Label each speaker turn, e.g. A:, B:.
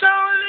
A: sorry